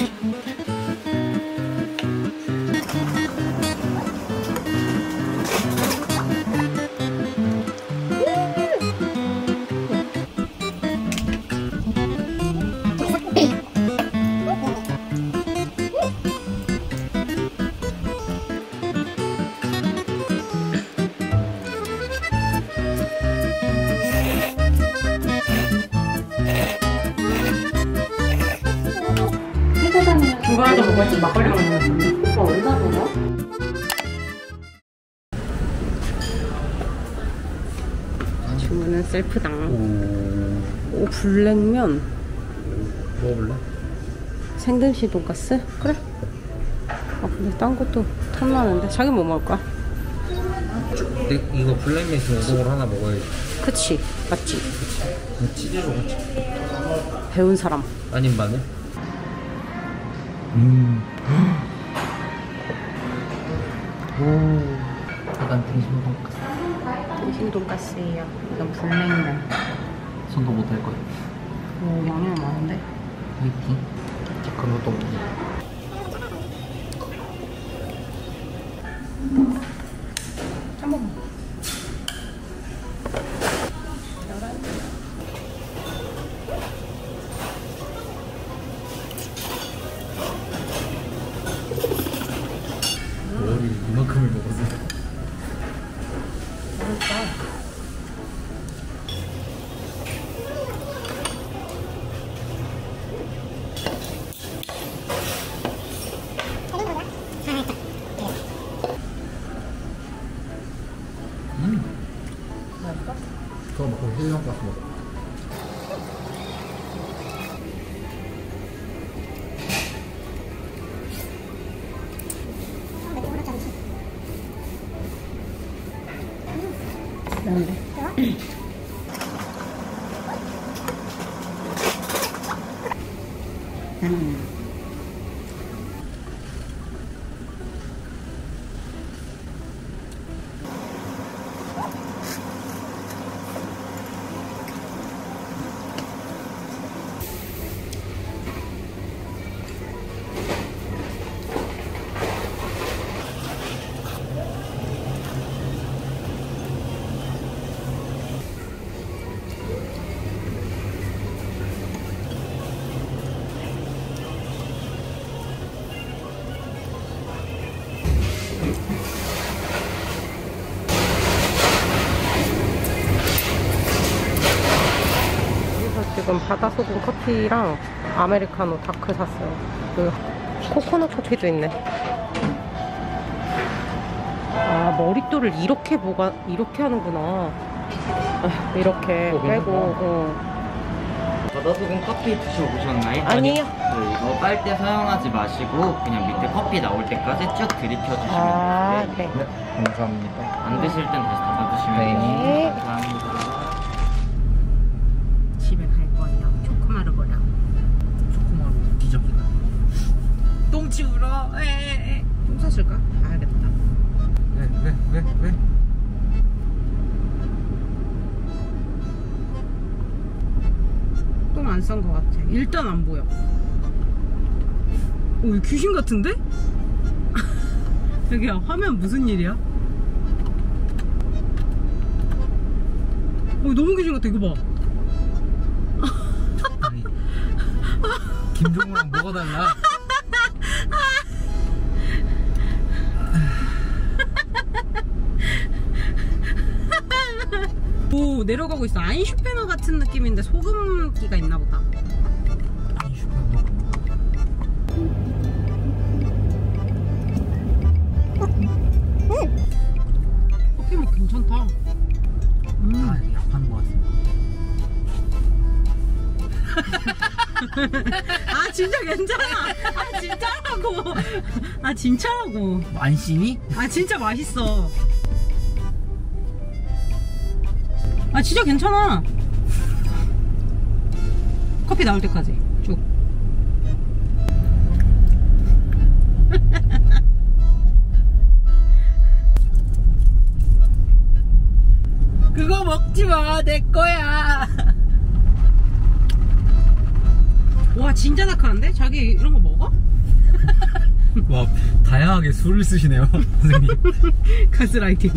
なるほど。 주문은 셀프당. 오. 블랙면? 먹어볼래? 생등시 돈가스? 그래. 아 근데 딴 것도 탐나는데? 자기 뭐 먹을 거야? 근데 이거 블랙미스 우동으로 하나 먹어야지. 그치. 맞지? 그 치즈로 같이 배운 사람. 아님 마늘? 음. 오. 약간 등심 돈가스 등심 돈가스예요. 이건 블랙면 손도 못 할 거야. 오 양념 많은데? 화이팅. 그런 것도 없네 그거 먹 지금 바다소금 커피랑 아메리카노 다크 샀어요. 그 코코넛 커피도 있네. 아 머릿돌을 이렇게 보가 이렇게 하는구나. 아, 이렇게 어, 빼고. 어. 바다소금 커피 드셔보셨나요? 아니요. 네, 이거 빨대 사용하지 마시고 그냥 밑에 커피 나올 때까지 쭉 들이켜주시면 아, 되는데 네. 네 감사합니다 안 드실 땐 다시 닫아주시면 네. 돼요. 감사합니다. 똥 치우러. 에에에. 똥 쌌을까? 가야겠다. 왜왜왜 왜? 똥안 싼 것 같아. 일단 안 보여. 오, 귀신 같은데? 여기야, 화면 무슨 일이야? 어, 너무 귀신 같아, 이거 봐. 김종우랑 뭐가 달라? 오, 내려가고 있어. 아인슈페너 같은 느낌인데 소금기가 있나 보다. 맛 괜찮다. 음. 아, 약한 거 같아 아, 진짜 괜찮아. 아, 진짜라고. 아, 진짜라고. 안 씻니? 아 진짜 맛있어 아 진짜 괜찮아 커피 나올 때까지 쭉 그거 먹지 마, 내 거야. 와 진짜 낙하한데? 자기 이런 거 먹어? 와 다양하게 술을 쓰시네요 선생님 가스라이팅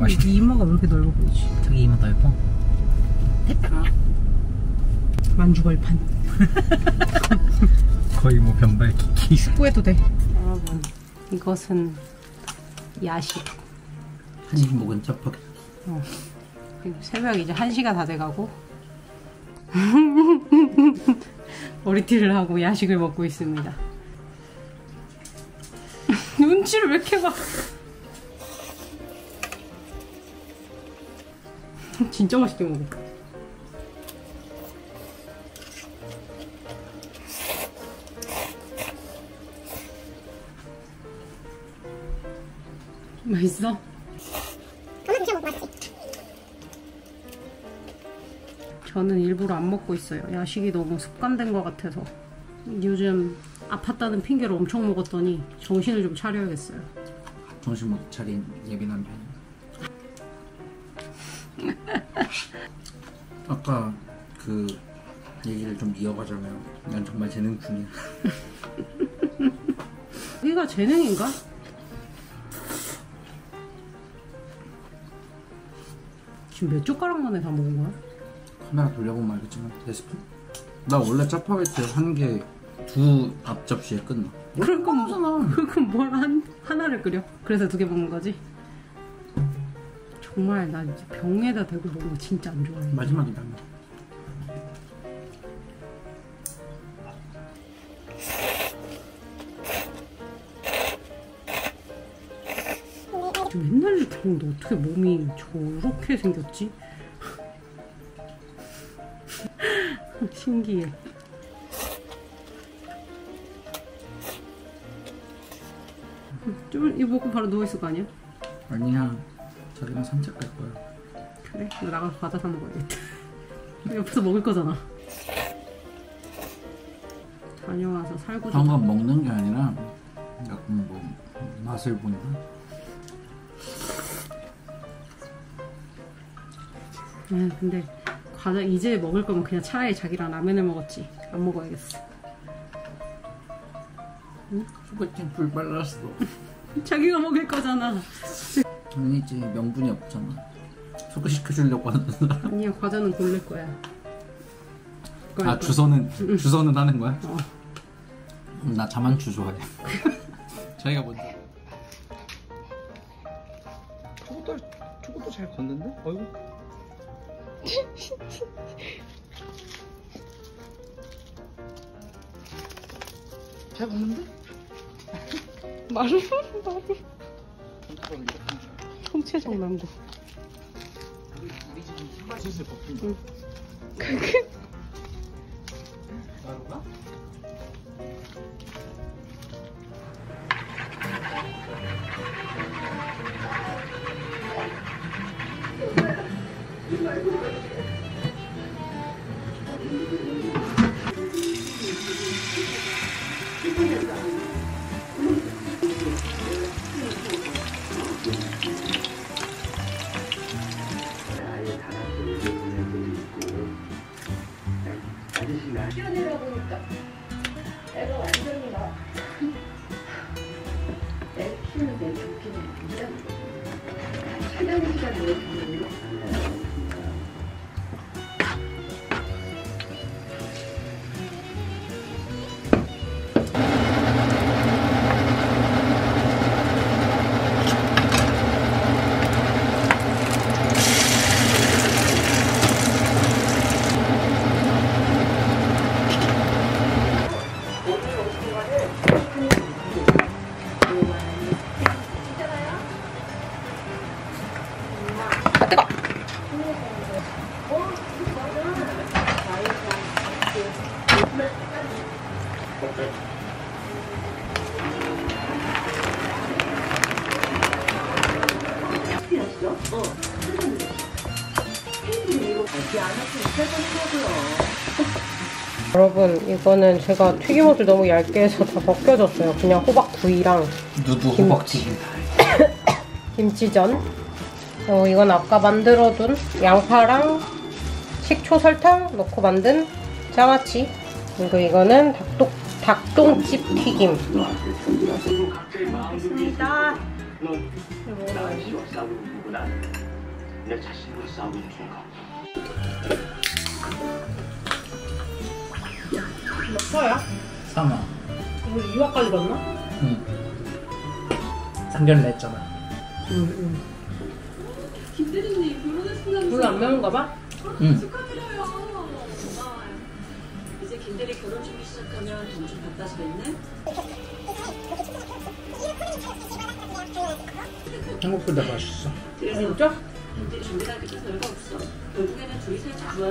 맛있 이 이마가 왜 이렇게 넓어 보이지? 저기 이만 넓어? 만주벌판. 거의 뭐 변발 키키 축구해도 돼. 여러분 이것은 야식. 한식 먹은 짜파게 새벽 이제 1시가 다 돼가고. 머리띠를 하고 야식을 먹고 있습니다. 눈치를 왜 이렇게 봐 진짜 맛있게 먹어 맛있어? 저는 일부러 안 먹고 있어요. 야식이 너무 습관된 것 같아서. 요즘 아팠다는 핑계로 엄청 먹었더니 정신을 좀 차려야겠어요. 정신 못 차린 예민한 편 아까 그 얘기를 좀 이어가자면 난 정말 재능충이야 이가 재능인가? 지금 몇 젓가락 만에 다 먹은 거야? 카메라 돌려보면 알겠지만 레시피 나 원래 짜파게티 한 개 두 앞접시에 끝나 거면 그럼 뭘 한, 하나를 끓여? 그래서 두 개 먹는 거지? 정말 나 이제 병에다 대고 먹는 거 진짜 안 좋아해. 마지막이다 이렇게 먹는데 어떻게 몸이 저렇게 생겼지? 신기해. 좀 이거 먹고 바로 누워 있을 거 아니야? 아니야 자기랑 산책 갈 거야 그래? 나 나가서 과자 사 먹어야겠다. 옆에서 먹을 거잖아. 다녀와서 살고 그런 건 먹는 게 아니라 약간 뭐 맛을 본다 아, 근데 과자 이제 먹을 거면 그냥 차라리 자기랑 라면을 먹었지. 안 먹어야겠어. 소개팅 불 발랐어 자기가 먹을 거잖아. 아니지 명분이 없잖아 소개시켜주려고 하는 사람 아니야, 과자는 고를 거야. 그걸 아 거야. 주소는 주소는 하는 거야? 어. 음, 나 자만추 좋아해 자기가 먼저 저것도 저것도 잘 걷는데? 어이구 잘 걷는데? 마루, 마루. 통채적 망고 슬슬 볶인다 응. 나로가? 이거는 제가 튀김옷을 너무 얇게 해서 다 벗겨졌어요. 그냥 호박 구이랑 누드 김치. 호박튀김. 김치전. 그리고 이건 아까 만들어둔 양파랑 식초 설탕 넣고 만든 장아찌. 그리고 이거는 닭똥, 닭똥집 튀김. 좋습니다. 내 자신과 싸우는 순간 몇 서야? 사마. 이거 2화까지 봤나? 응. 3개월 냈잖아. 응, 응. 별로 안 매운가 봐? 응. 이제 김대리 결혼 준비 시작하면 돈좀 바빠지겠네? 생각보다 맛있어. 그래서 진짜? 김대리 준비할 게 별거 없어. 결국에는 둘이 살짝 좋아.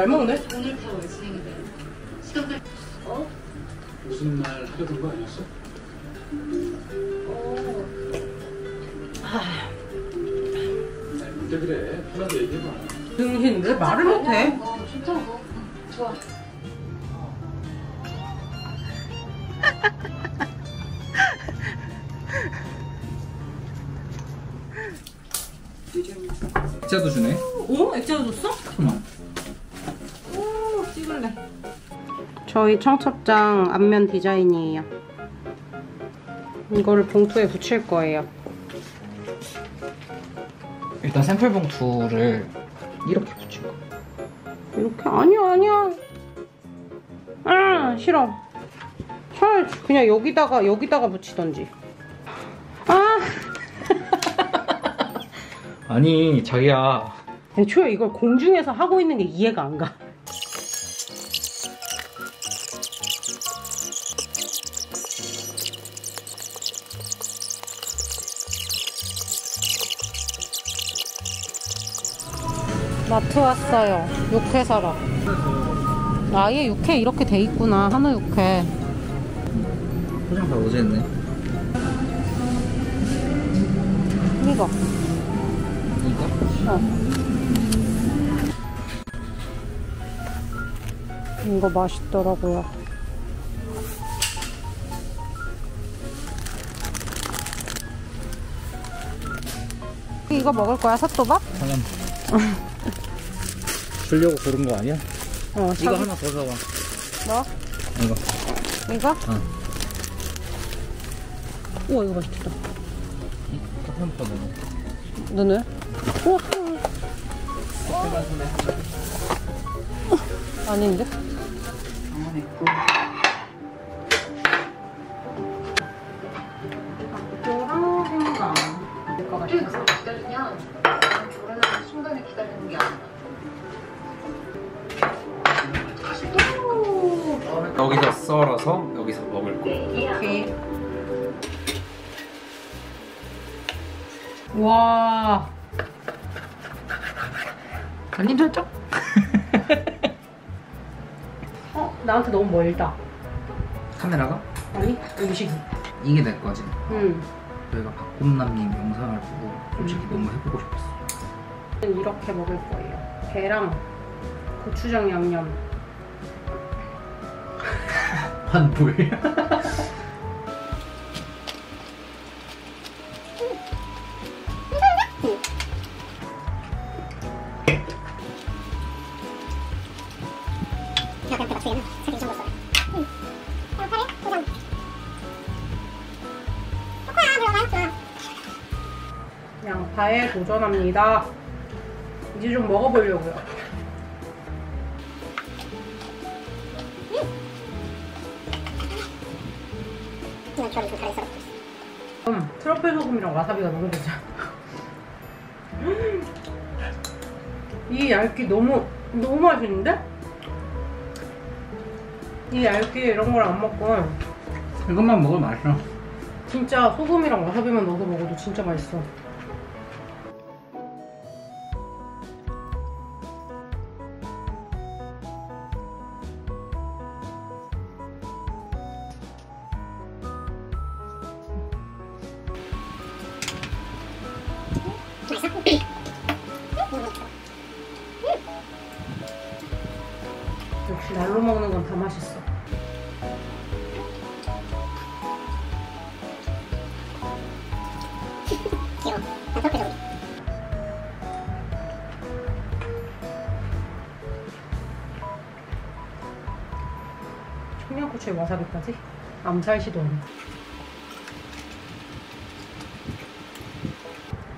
잘 먹네? 오늘 타월 진행이 돼. 시간까지 어? 무슨 말 하려던 거 아니었어? 아니, 뭔데 그래 편하게 얘기해봐 등신 왜 말을 못해? 액자도 주네. 오? 액자도 줬어? 그만. 저희 청첩장 앞면 디자인이에요. 이거를 봉투에 붙일 거예요. 일단 샘플 봉투를 이렇게 붙일 거. 이렇게? 아니야, 아니야. 아, 싫어. 차라리 그냥 여기다가, 여기다가 붙이던지. 아, 아니 자기야. 애초에 이걸 공중에서 하고 있는 게 이해가 안 가. 마트 왔어요. 육회 사러. 아예 육회 이렇게 돼 있구나. 한우 육회. 포장 다 어제 했네. 이거. 이거? 어. 이거 맛있더라고요. 이거 먹을 거야, 사또밥? 잠깐. 주려고 고른 거 아니야? 어, 이거 하나 더 사와. 뭐? 이거. 이거? 어. 우와, 이거 맛있겠다. 한번 넣어. 너는? 우와. 아닌데? 썰어서 여기서 먹을 거. 오케이. 와. 아님 살짝? 어, 나한테 너무 멀다. 카메라가? 아니, 음식이. 이게 내 거지. 응. 저희가 박곰남님 영상을 보고 솔직히 너무 해보고 싶었어. 이렇게 먹을 거예요. 배랑 고추장 양념. 환불. 양파에 도전합니다. 이제 좀 먹어보려고요. 소금이랑 와사비가 좋죠. 이 얇기 너무 너무 맛있는데? 이 얇기 이런 걸 안 먹고 이것만 먹으면 맛있어. 진짜 소금이랑 와사비만 넣어서 먹어도 진짜 맛있어. 청양고추에 와사비까지? 암살 시도네.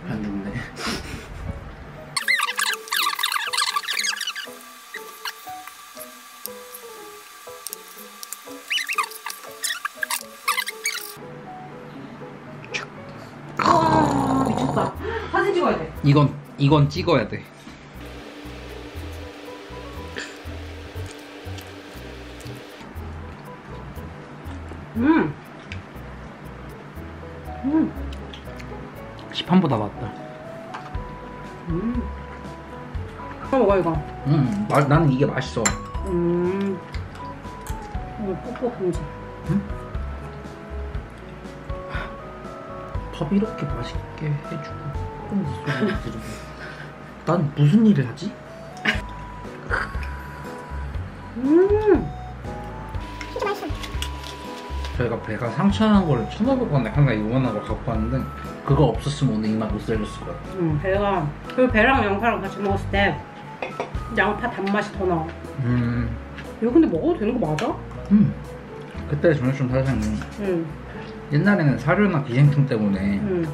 안 죽네. 아 미쳤다. 사진 찍어야 돼. 이건 이건 찍어야 돼. 음. 음. 시판보다 낫다. 음. 이거 먹어 이거. 음, 마, 나는 이게 맛있어. 음. 이거 뽀뽀 금지. 밥 이렇게 맛있게 해주고 꼭 소리 들으고 난 무슨 일을 하지? 음. 저희가 배가 상처난 거를 1,500원에 하나 요만한 걸 갖고 왔는데 그거 없었으면 오늘 이맛못 살렸을 것 같아 음, 배가 그 배랑 양파랑 같이 먹었을 때 양파 단맛이 더 나와. 음, 이거 근데 먹어도 되는 거 맞아? 음. 그때 정육점 사장님 응, 옛날에는 사료나 기생충 때문에 응,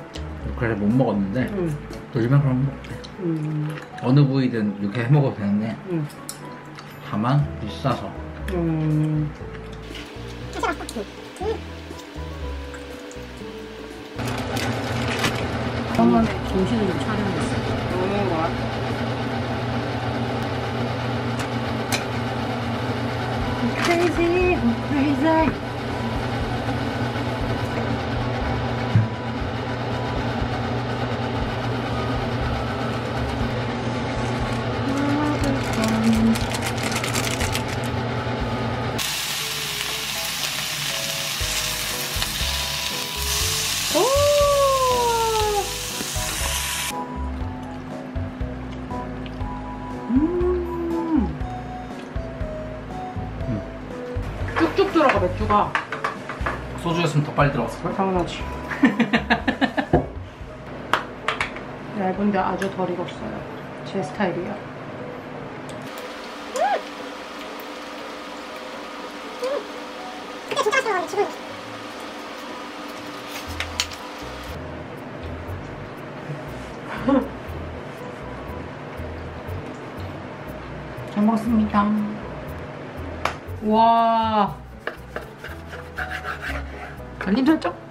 그래서 못 먹었는데 응, 요즘엔 그럼 먹대 응, 어느 부위든 이렇게 해 먹어도 되는데 응. 다만 비싸서 음. 오랜만에 정신을 좀 차려야겠어. 너무 와. Crazy, I'm crazy. 소주였으면 더 빨리 들어갔을걸? 당연하지. 얇은데 아주 덜 익었어요. 제 스타일이에 알림 설정?